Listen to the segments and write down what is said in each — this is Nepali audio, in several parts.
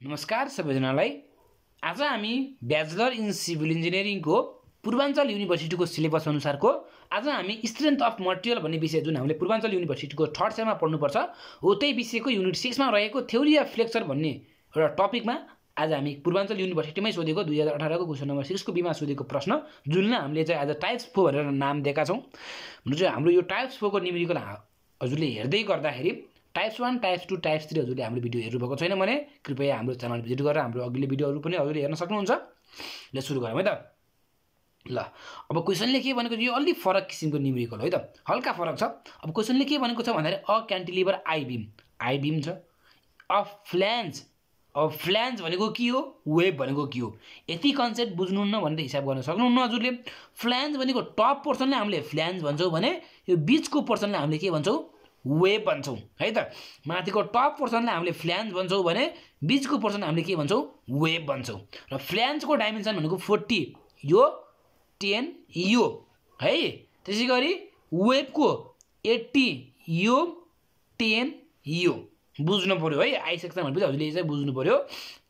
नमस्कार सबैजनालाई। आज हामी ब्याचलर इन सिभिल इन्जिनियरिङको पूर्वाञ्चल युनिभर्सिटीको सिलेबस अनुसारको आज हामी स्ट्रेन्थ अफ मटेरियल भन्ने विषय जुन हामीले पूर्वाञ्चल युनिभर्सिटीको थर्ड सेममा पढ्नुपर्छ हो त्यही विषयको युनिट सिक्समा रहेको थ्योरी अफ फ्लेक्चर भन्ने एउटा टपिकमा आज हामी पूर्वाञ्चल युनिभर्सिटीमै सोधेको दुई हजार अठारको क्वेसन नम्बर सिक्सको बिमा सोधेको प्रश्न जुनलाई हामीले चाहिँ आज टाइप्स फो भनेर नाम दिएका छौँ। हाम्रो यो टाइप्स फोको निमिरिकल हजुरले हेर्दै गर्दाखेरि types one types two types three हजुरले हाम्रो भिडियो हेर्नुभएको छैन भने कृपया हाम्रो च्यानल भिजिट गरेर हाम्रो अघिल्लो भिडियोहरू पनि हजुरले हेर्न सक्नुहुन्छ। ल सुरु गरौँ है त। ल अब क्वेसनले के भनेको यो अलिक फरक किसिमको निम्रिकल है त। हल्का फरक छ। अब क्वेसनले के भनेको छ भन्दाखेरि अ क्यान्टिलिभर आइबिम आइबिम छ। अ फ्ल्यान्स अब फ्ल्यान्स भनेको के हो? वेब भनेको के हो? यति कन्सेप्ट बुझ्नुहुन्न भनेर हिसाब गर्न सक्नुहुन्न हजुरले। फ्ल्यान्स भनेको टप पोर्सनलाई हामीले फ्ल्यान्स भन्छौँ भने यो बिचको पोर्सनलाई हामीले के भन्छौँ? वेब भन्छौँ। है त? माथिको टप पोर्सनलाई हामीले फ्ल्यान्स भन्छौँ भने बिचको पोर्सन हामीले के भन्छौँ? वेब भन्छौँ। र फ्ल्यान्सको डाइमेन्सन भनेको फोर्टी यो टेन यो। है? त्यसै गरी वेबको एट्टी यो टेन यो। बुझ्नु पऱ्यो है? आई सेक्सन भनेपछि हजुरले चाहिँ बुझ्नु पऱ्यो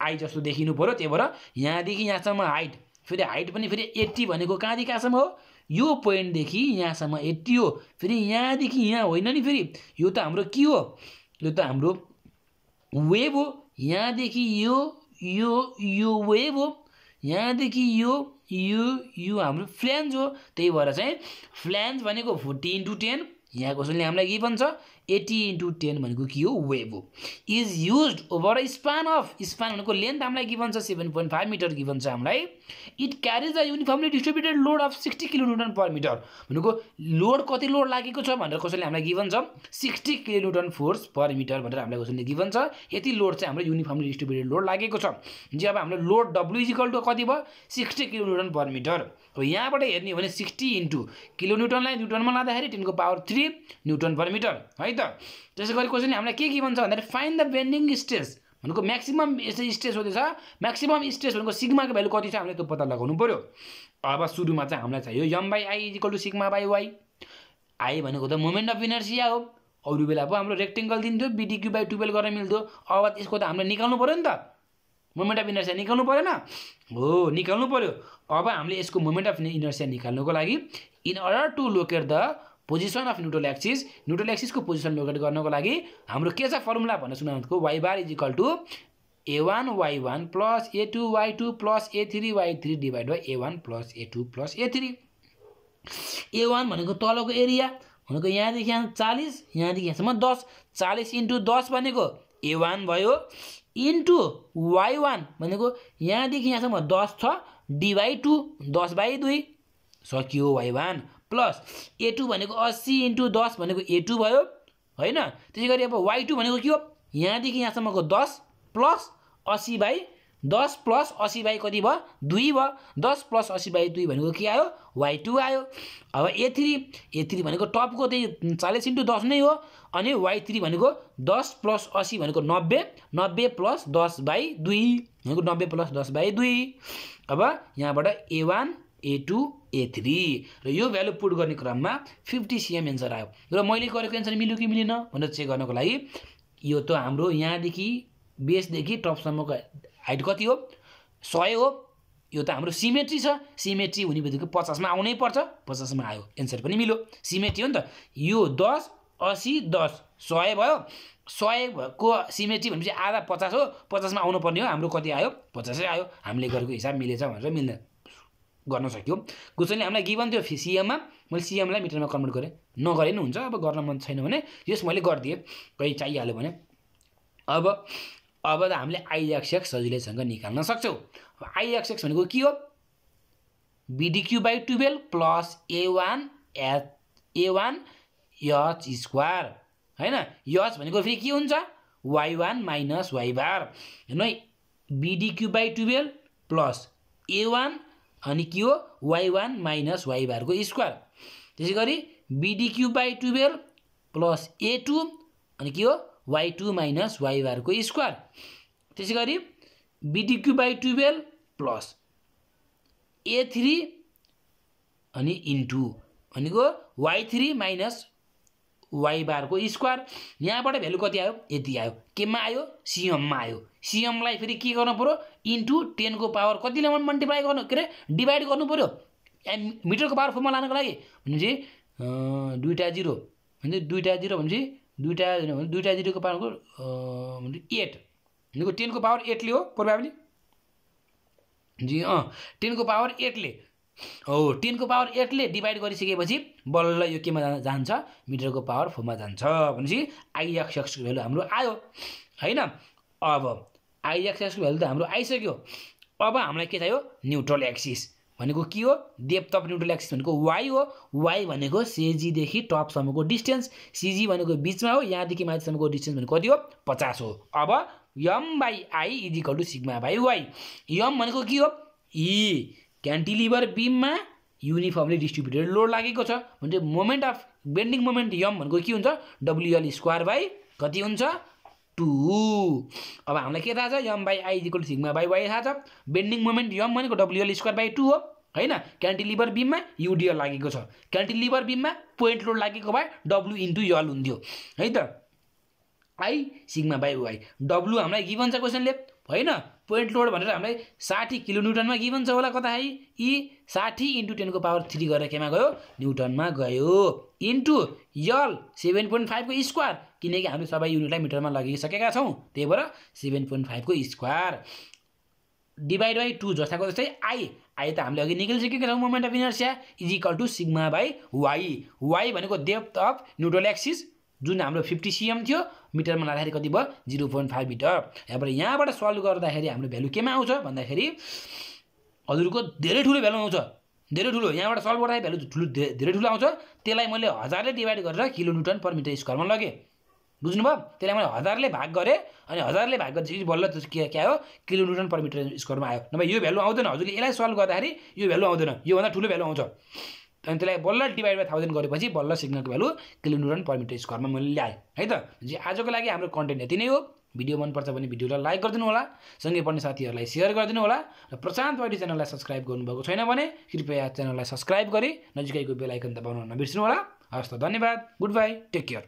आई जस्तो देखिनु पऱ्यो त्यही भएर यहाँदेखि यहाँसम्म हाइट फेरि हाइट पनि फेरि एट्टी भनेको कहाँदेखि कहाँसम्म हो? यो पोइन्टदेखि यहाँसम्म एट्टी हो। फेरि यहाँदेखि यहाँ होइन नि फेरि। यो त हाम्रो के हो? यो त हाम्रो वेब हो। यहाँदेखि यो यो यो वेब हो। यहाँदेखि यो यो यो हाम्रो फ्ल्यान्स हो। त्यही भएर चाहिँ फ्ल्यान्स भनेको फोर्टी इन्टु टेन यहाँ क्वेसनले हामीलाई के भन्छ? एट्टी इन्टु टेन भनेको के हो? वेब हो। Is use over span of span भनेको लेन्थ हामीलाई के भन्छ? सेभेन पोइन्ट फाइभ मिटर के भन्छ? हामीलाई it carries a uniformly distributed load of sixty kilometre per metre भनेको लोड कति लोड लागेको छ भनेर कसैले हामीलाई के भन्छ sixty kilometre force per metre भनेर हामीलाई कसैले के भन्छ यति लोड चाहिँ हाम्रो युनिफर्मली डिस्ट्रिब्युटेड लोड लागेको छ। जे अब हाम्रो लोड डब्लु इजिकल टु कति भयो? सिक्सटी किलोमिटर पर मिटर अब यहाँबाट हेर्ने हो भने सिक्सटी इन्टु किलोमिटरलाई न्युटनमा लाँदाखेरि टेनको power three newton per metre है त? त्यसै गरी क्वेसन हामीलाई के के भन्छ भन्दाखेरि फाइन द बेन्डिङ स्टेज भनेको म्याक्सिमम् स्टेज सोधेछ म्याक्सिमम् स्टेज भनेको सिग्माको भ्यालु कति छ हामीले त्यो पत्ता लगाउनु पऱ्यो अब सुरुमा चाहिँ हामीलाई चाहियो M by I is equal to sigma by Y I भनेको त मोमेन्ट अफ इनर्सिया हो। अरू बेला पो हाम्रो रेक्टेङ्गल दिन्थ्यो बिडिक्यु बाई टुवेल्भ गरेर मिल्थ्यो। अब त्यसको त हामीले निकाल्नु पऱ्यो नि त। मोमेन्ट अफ इनर्सिया निकाल्नु परेन हो निकाल्नु पऱ्यो अब हामीले यसको मोमेन्ट अफ इनर्सिया निकाल्नुको लागि in order to locate the position of neutral axis neutral एक्सिसको position locate गर्नको लागि हाम्रो के छ फर्मुला भनेर सुनाएको Y bar is equal to A one Y one plus A two Y two plus A three Y three divide by A one plus A two plus A three A one भनेको तलको एरिया भनेको यहाँदेखि यहाँ चालिस यहाँदेखि यहाँसम्म दस। चालिस इन्टु दस भनेको ए वान भयो। इन्टु वाइ वान भनेको यहाँदेखि यहाँसम्म दस छ डिबाई टू दस बाई दुई। सकियो Y one plus A two भनेको अस्सी इन्टु दस भनेको ए टू भयो होइन? त्यसै गरी अब वाइ टू भनेको के हो? यहाँदेखि यहाँसम्मको दस प्लस अस्सी बाई दस प्लस अस्सी बाई कति भयो? दुई भयो। दस प्लस अस्सी बाई दुई भनेको के आयो? वाइ टू आयो। अब ए थ्री ए थ्री भनेको टपको त्यही चालिस इन्टु दस नै हो। अनि वाइ थ्री भनेको दस प्लस अस्सी भनेको नब्बे नब्बे प्लस दस बाई दुई भनेको नब्बे प्लस दस बाई दुई। अब यहाँबाट A one A two A three र यो भ्यालु पुट गर्ने क्रममा फिफ्टी सिएम एन्सर आयो। र मैले गरेको एन्सर मिल्यो कि मिलेन भनेर चेक गर्नको लागि यो त हाम्रो यहाँदेखि बेसदेखि टपसम्मको हाइट कति हो? सय हो। यो त हाम्रो सिमेट्री छ। सिमेट्री हुने बित्तिकै पचासमा आउनै पर्छ। पचासमा आयो। एन्सर पनि मिल्यो। सिमेट्री हो नि त। यो दस असी दस। सय भयो। सयको सिमेट्री भनेपछि आधा पचास हो। पचासमा आउनुपर्ने हो। हाम्रो कति आयो? पचासै आयो। हामीले गरेको हिसाब मिलेछ भनेर मिल्दैन। गर्न सक्यो क्वेसनले हामीलाई गिभन थियो सिएममा मैले सिएमलाई मिटरमा कन्भर्ट गरेँ। नगरे पनि हुन्छ अब गर्न मन छैन भने यस मैले गरिदिएँ। कहीँ चाहिहाल्यो भने। अब अब त हामीले आइएक्सएक्स सजिलैसँग निकाल्न सक्छौँ। आइएक्सएक्स भनेको के हो? BD cube by twelve plus A one H A one H square होइन? यच भनेको फेरि के हुन्छ? Y one minus Y bar हेर्नु है BD cube by twelve plus A one अनि के हो? वाइ वान माइनस वाइ बारको स्क्वायर त्यसै गरी BD cube by twelve plus A two अनि के हो? वाइ टू माइनस वाइ बारको स्क्वायर त्यसै गरी BD cube by twelve plus A three अनि इन्टु भनेको वाइ थ्री माइनस वाइ बारको स्क्वायर यहाँबाट भ्यालु कति आयो? यति आयो। केमा आयो? सिएममा आयो। सिएमलाई फेरि के गर्नु पऱ्यो इन्टु टेनको पावर कतिले मल्टिप्लाई गर्नु? के अरे? डिभाइड गर्नु पऱ्यो मिटरको पावर फोरमा लानको लागि भनेपछि दुईवटा जिरो भने दुईवटा जिरो भनेपछि दुईवटा दुईवटा जिरोको पावरको एट भनेको टेनको पावर एटले हो प्रोभाबली जी अँ टेनको पावर एटले हो टेनको पावर एटले डिभाइड गरिसकेपछि बल्ल यो केमा जान्छ मिटरको पावर फोरमा जान्छ भनेपछि आइएक्सएक्सको भ्यालु हाम्रो आयो होइन? अब आइएक्सएक्सको भ्यालु त हाम्रो आइसक्यो। अब हामीलाई के चाहियो? न्युट्रल एक्सिस भनेको के हो? डेप्थ अफ न्युट्रल एक्सिस भनेको वाइ हो। वाइ भनेको सेजीदेखि टपसम्मको डिस्टेन्स सिजी भनेको बिचमा हो यहाँदेखि माथिसम्मको डिस्टेन्स भनेको कति हो? पचास हो। अब M by I equal to sigma by Y M भनेको के हो? इ क्यान्टिलिभर बिममा युनिफर्मली डिस्ट्रिब्युटेड लोड लागेको छ। भने मोमेन्ट अफ बेन्डिङ मोमेन्ट यम भनेको के हुन्छ? डब्लुएल स्क्वायर बाई कति हुन्छ? टु अब हामीलाई के थाहा छ? M by I is equal sigma by Y थाहा छ। बेन्डिङ मोमेन्ट यम भनेको डब्लुएल स्क्वायर बाई टू हो। होइन? क्यान्टिलिभर बिममा युडिएल लागेको छ। क्यान्टिलिभर बिममा पोइन्ट लोड लागेको भए डब्लु इन्टु यल हुन्थ्यो। है त? I sigma by Y W हामीलाई गिभन छ क्वेसनले? होइन? पोइन्ट लोड भनेर हामीलाई साठी किलो न्युटनमा गिभन छ होला कता है? यी साठी इन्टु टेनको पावर थ्री गरेर केमा गयो? न्युटनमा गयो। इन्टु यल सेभेन पोइन्ट फाइभको स्क्वायर किनकि हामीले सबै युनिटलाई मिटरमा लगिसकेका छौँ। त्यही भएर सेभेन पोइन्ट फाइभको स्क्वायर डिभाइड बाई टू जस्ताको जस्तै आई आई त हामीले अघि निकालिसकेका छौँ moment of inertia is equal to sigma by Y Y भनेको डेप्थ अफ न्युट्रल एक्सिस जुन हाम्रो फिफ्टी सिएम थियो मिटरमा लाँदाखेरि कति भयो? Zero point five metre. यहाँबाट यहाँबाट सल्भ गर्दाखेरि हाम्रो भ्यालु केमा आउँछ? भन्दाखेरि हजुरको धेरै ठुलो भ्यालु आउँछ। धेरै ठुलो। यहाँबाट सल्भ गर्दाखेरि भ्यालु ठुलो धेरै ठुलो आउँछ। त्यसलाई मैले हजारले डिभाइड गरेर किलो न्युटन पर मिटर स्क्वायरमा लगेँ। बुझ्नुभयो? त्यसलाई मैले हजारले भाग गरेँ अनि हजारले भाग गरेपछि बल्ल के के आयो? किलो न्युटन पर मिटर स्क्वायरमा आयो। नभए यो भ्यालु आउँदैन। हजुरले यसलाई सल्भ गर्दाखेरि यो भ्यालु आउँदैन। योभन्दा ठुलो भ्यालु आउँछ। अनि त्यसलाई बल्ल डिभाइड बाई थाउजन्ड गरेपछि बल्ल सिग्नलको value kilo newton per metre स्क्वायरमा मैले ल्याएँ है त? आजको लागि हाम्रो कन्टेन्ट यति नै हो। भिडियो मनपर्छ भने भिडियोलाई लाइक गरिदिनु होला। सँगै पढ्ने साथीहरूलाई सेयर गरिदिनु होला र प्रशान्त वाइडी च्यानललाई सब्सक्राइब गर्नुभएको छैन भने कृपया च्यानललाई सब्सक्राइब गरी नजिकैको बेलायकन दबाउन नबिर्सिनु होला। हस् त धन्यवाद। Good bye take care